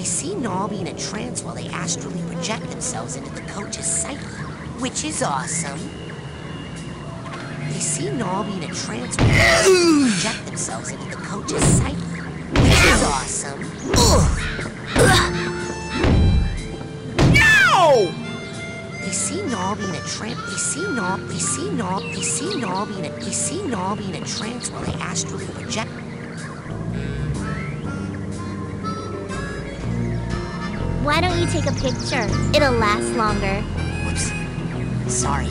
They see Nobby in a trance while they astrally project themselves into the coach's psyche, which is awesome. They see Nobby in a trance while they astrally project themselves into the coach's psyche, which is awesome. No! They see Nobby in a trance. They see Nob. They see Nob. They see Nobby in a. They see Nobby in a trance while they astrally project. Why don't you take a picture? It'll last longer. Whoops. Sorry.